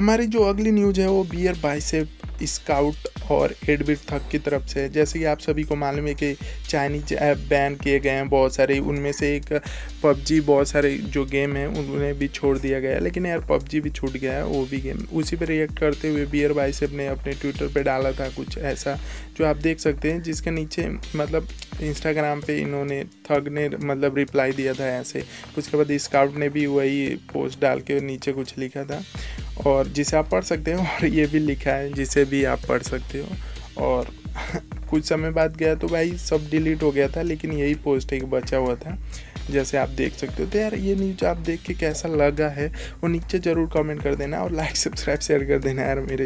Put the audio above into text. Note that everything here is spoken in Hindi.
हमारी जो अगली न्यूज़ है वो बियर बाइसेप स्काउट और एडबिट थक की तरफ़ से। जैसे कि आप सभी को मालूम है कि चाइनीज़ ऐप बैन किए गए हैं बहुत सारे, उनमें से एक पबजी बहुत सारे जो गेम हैं, उन्हें भी छोड़ दिया गया है। लेकिन यार, पबजी भी छूट गया है, वो भी गेम। उसी पर रिएक्ट करते हुए बियर बाइसेप ने अपने ट्विटर पर डाला था कुछ ऐसा, जो आप देख सकते हैं, जिसके नीचे मतलब इंस्टाग्राम पे इन्होंने थग ने मतलब रिप्लाई दिया था ऐसे। उसके बाद स्काउट ने भी वही पोस्ट डाल के नीचे कुछ लिखा था। और जिसे आप पढ़ सकते हैं, और ये भी लिखा है, जिसे भी आप पढ़ हो। और कुछ समय बाद गया तो भाई सब डिलीट हो गया था, लेकिन यही पोस्ट एक बचा हुआ था। जैसे आप देख सकते हो तो यार ये न्यूज़ आप देख के कैसा लगा है, वो नीचे ज़रूर कमेंट कर देना और लाइक सब्सक्राइब शेयर कर देना यार मेरे